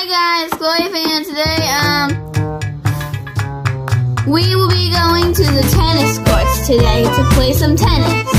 Hi guys, Chloe Fan. Today, um, we will be going to the tennis courts today to play some tennis.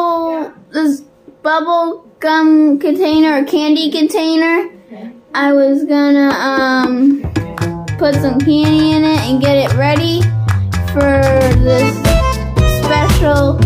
bubble, this bubble gum container or candy container. I was gonna um, put some candy in it and get it ready for this special